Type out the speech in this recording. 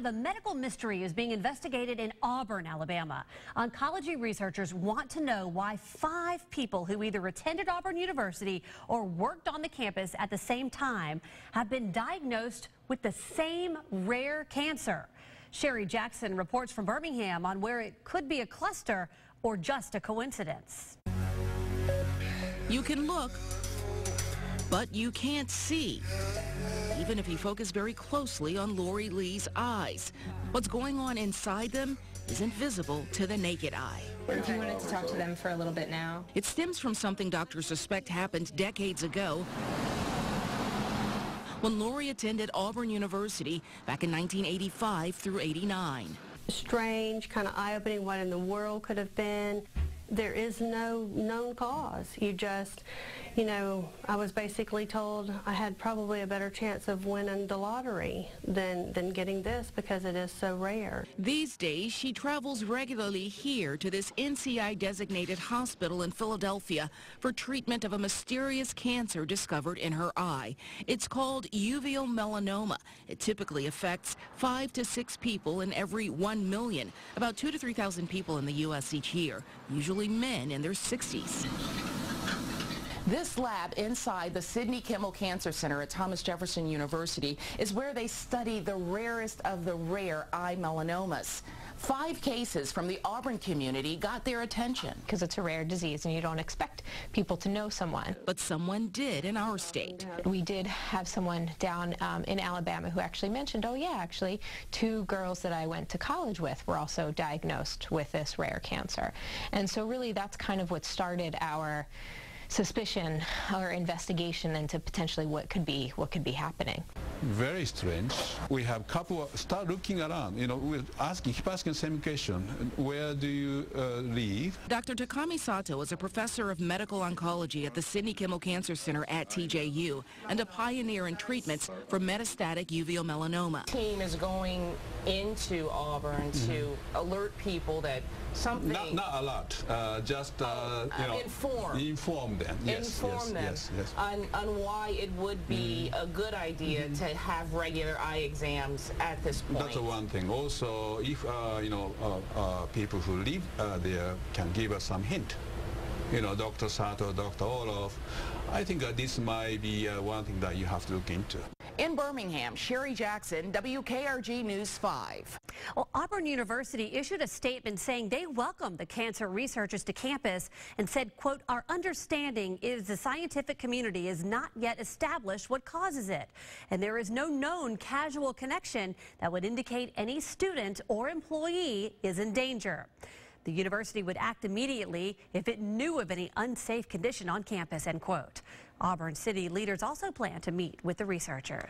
5, a medical mystery is being investigated in Auburn, Alabama. Oncology researchers want to know why five people who either attended Auburn University or worked on the campus at the same time have been diagnosed with the same rare cancer. Sherry Jackson reports from Birmingham on where it could be a cluster or just a coincidence. You can look, but you can't see, even if you focus very closely on Lori Lee's eyes. What's going on inside them isn't visible to the naked eye. If you wanted to talk to them for a little bit now. It stems from something doctors suspect happened decades ago when Lori attended Auburn University back in 1985 through 89. Strange, kind of eye-opening what in the world could have been there is no known cause. You just, you know, I was basically told I had probably a better chance of winning the lottery than, than getting this because it is so rare. These days, she travels regularly here to this NCI-designated hospital in Philadelphia for treatment of a mysterious cancer discovered in her eye. It's called uveal melanoma. It typically affects five to six people in every one million, about two to 3,000 people in the U.S. each year, usually men in their 60s. This lab inside the Sidney Kimmel Cancer Center at Thomas Jefferson University is where they study the rarest of the rare eye melanomas. Five cases from the Auburn community got their attention. Because it's a rare disease and you don't expect people to know someone. But someone did in our state. We did have someone down um, in Alabama who actually mentioned, oh yeah, actually, two girls that I went to college with were also diagnosed with this rare cancer. And so really that's kind of what started our suspicion or investigation into potentially what could be what could be happening. Very strange. We have couple of, start looking around. You know, we're asking, keep asking the same question. Where do you uh, live? Dr. Takami Sato is a professor of medical oncology at the Sidney Kimmel Cancer Center at TJU and a pioneer in treatments for metastatic uveal melanoma. Team is going into Auburn mm -hmm. to alert people that something. Not, not a lot. Uh, just uh, you know, inform. Inform them. Yes, inform yes, them yes, yes. On, on why it would be mm. a good idea mm -hmm. to have regular eye exams at this point. That's one thing. Also, if uh, you know uh, uh, people who live uh, there can give us some hint. You know, Dr. Sato, Dr. Orloff. I think that this might be one thing that you have to look into. In Birmingham, Sherry Jackson, WKRG News 5. Well, Auburn University issued a statement saying they welcome the cancer researchers to campus and said, quote, our understanding is the scientific community is not yet established what causes it. And there is no known casual connection that would indicate any student or employee is in danger. The university would act immediately if it knew of any unsafe condition on campus, end quote. Auburn City leaders also plan to meet with the researchers.